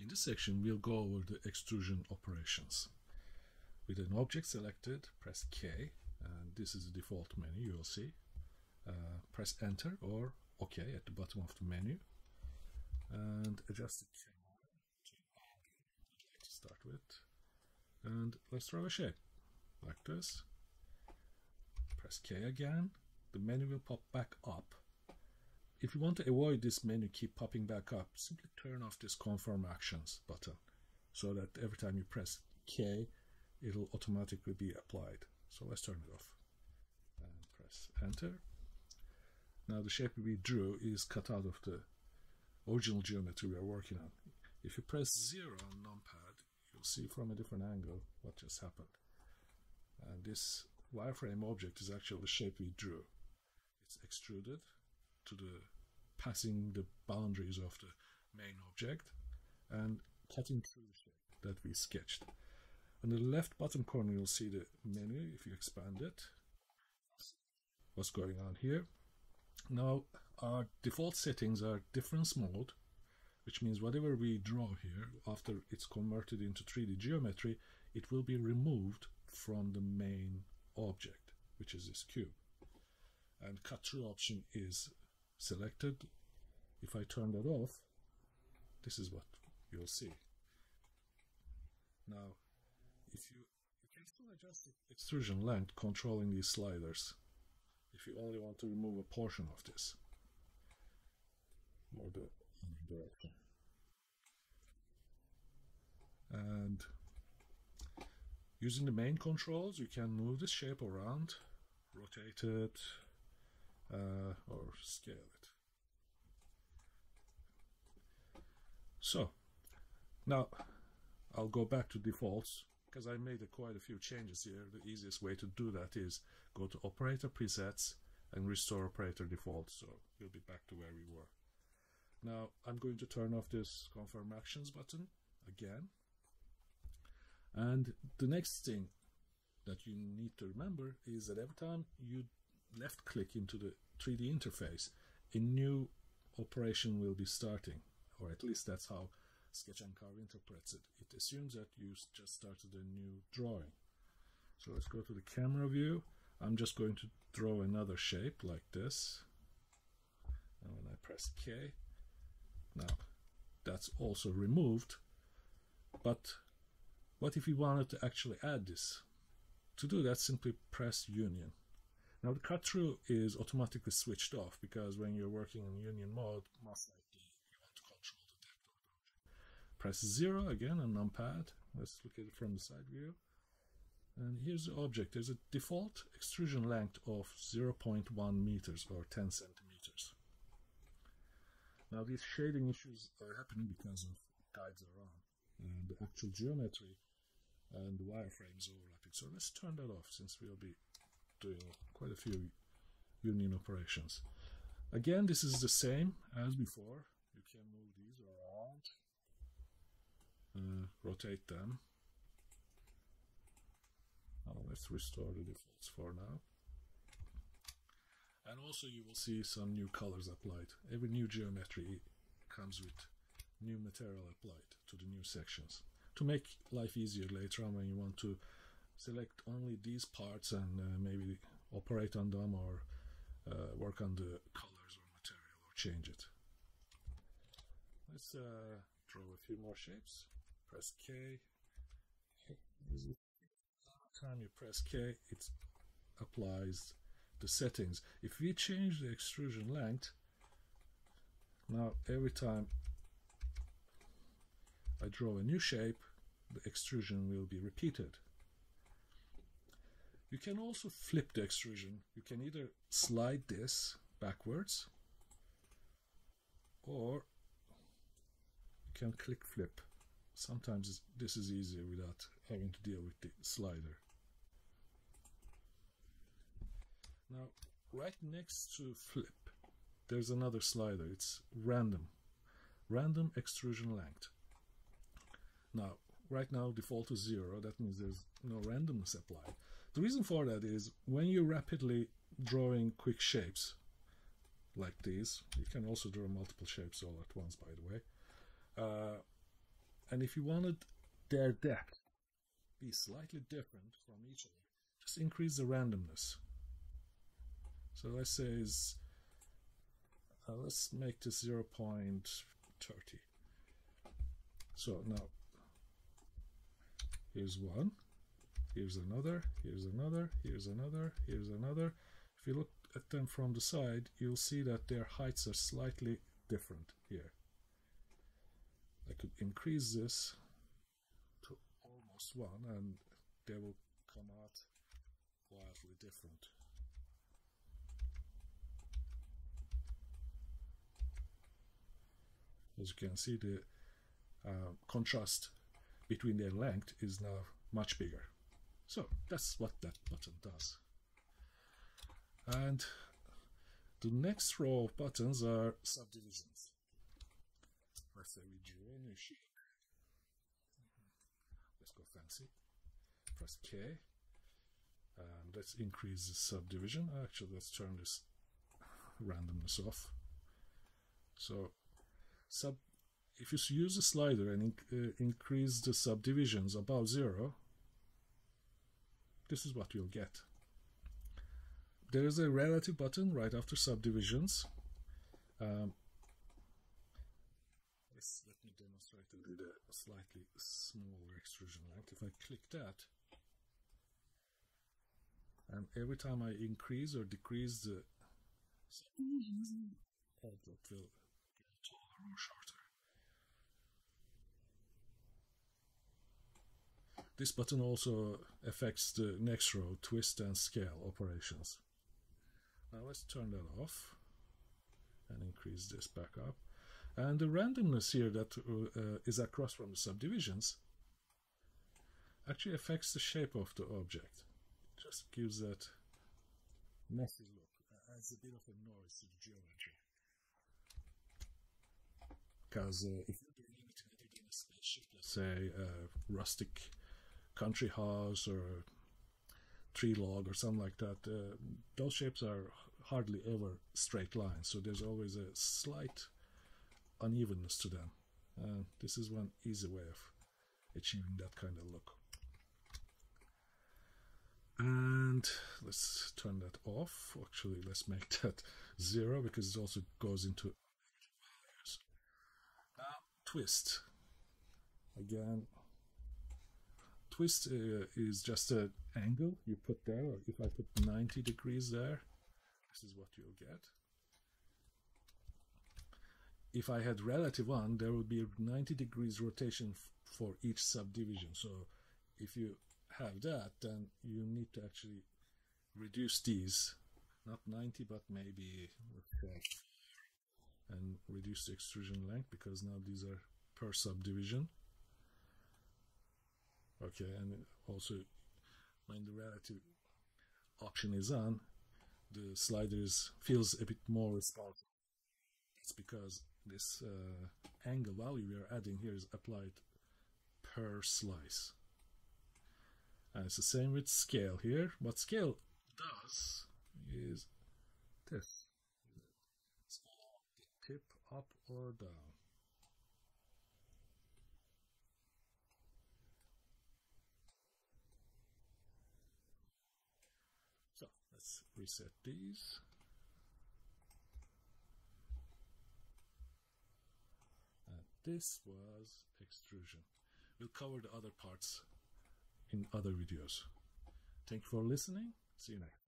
In this section, we'll go over the extrusion operations. With an object selected, press K, and this is the default menu you'll see. Uh, press Enter or OK at the bottom of the menu, and adjust the to start with. And let's draw a shape like this. Press K again. The menu will pop back up if you want to avoid this menu keep popping back up, simply turn off this confirm actions button so that every time you press K, it'll automatically be applied. So let's turn it off and press enter. Now the shape we drew is cut out of the original geometry we are working on. If you press zero on numpad, you'll see from a different angle what just happened. And this wireframe object is actually the shape we drew. It's extruded to the passing the boundaries of the main object and cutting through the shape that we sketched. On the left bottom corner you'll see the menu if you expand it. What's going on here? Now our default settings are difference mode which means whatever we draw here after it's converted into 3D geometry it will be removed from the main object which is this cube and cut through option is selected. If I turn that off, this is what you'll see. Now, if you, you can still adjust the extrusion length controlling these sliders if you only want to remove a portion of this or the direction. And using the main controls, you can move this shape around, rotate it, uh, or scale it. So now I'll go back to defaults because I made a, quite a few changes here. The easiest way to do that is go to operator presets and restore operator default. So we'll be back to where we were. Now I'm going to turn off this confirm actions button again. And the next thing that you need to remember is that every time you left click into the 3D interface, a new operation will be starting, or at least that's how Sketch and Carve interprets it. It assumes that you just started a new drawing. So let's go to the camera view. I'm just going to draw another shape like this. And when I press K, now that's also removed. But what if we wanted to actually add this? To do that, simply press Union. Now the cut through is automatically switched off because when you're working in union mode, most likely you want to control the depth of the object. Press 0 again on numpad. Let's look at it from the side view. And here's the object. There's a default extrusion length of 0.1 meters or 10 centimeters. Now these shading issues are happening because of guides around and the actual geometry and the wireframes overlapping. So let's turn that off since we'll be doing quite a few union operations. Again, this is the same as before. You can move these around, uh, rotate them. Now let's restore the defaults for now. And also you will see some new colors applied. Every new geometry comes with new material applied to the new sections. To make life easier later on when you want to select only these parts and uh, maybe operate on them or uh, work on the colors or material or change it. Let's uh, draw a few more shapes. Press K. Every time you press K, it applies the settings. If we change the extrusion length, now every time I draw a new shape, the extrusion will be repeated. You can also flip the extrusion. You can either slide this backwards or you can click flip. Sometimes this is easier without having to deal with the slider. Now, right next to flip, there's another slider. It's random. Random extrusion length. Now, right now default is zero. That means there's no randomness applied. The reason for that is when you're rapidly drawing quick shapes like these, you can also draw multiple shapes all at once, by the way. Uh, and if you wanted their depth be slightly different from each other, just increase the randomness. So let's say is uh, let's make this 0 0.30. So now here's one, here's another, here's another, here's another, here's another. If you look at them from the side, you'll see that their heights are slightly different here. I could increase this to almost one and they will come out wildly different. As you can see, the uh, contrast between their length is now much bigger. So that's what that button does. And the next row of buttons are subdivisions. Let's go fancy. Press K. And let's increase the subdivision. Actually, let's turn this randomness off. So, sub if you use the slider and uh, increase the subdivisions above zero, this is what you'll get. There is a relative button right after subdivisions. Um, let me demonstrate it with a slightly smaller extrusion length. If I click that, and every time I increase or decrease the subdivisions, it will get taller or shorter. This button also affects the next row, twist and scale operations. Now let's turn that off and increase this back up. And the randomness here that uh, is across from the subdivisions actually affects the shape of the object. It just gives that messy look, adds a bit of a noise to the geometry. Because uh, if you're doing it let's say a rustic country house or tree log or something like that, uh, those shapes are hardly ever straight lines. So there's always a slight unevenness to them. And this is one easy way of achieving that kind of look. And let's turn that off. Actually, let's make that zero because it also goes into values. Now, twist. Again, twist uh, is just an angle you put there. If I put 90 degrees there, this is what you'll get. If I had relative 1, there would be 90 degrees rotation for each subdivision. So if you have that, then you need to actually reduce these, not 90, but maybe and reduce the extrusion length because now these are per subdivision okay and also when the relative option is on the sliders feels a bit more responsive. It's because this uh, angle value we are adding here is applied per slice. And it's the same with scale here. What scale does is this. Tip up or down Let's reset these. And this was extrusion. We'll cover the other parts in other videos. Thank you for listening. See you next.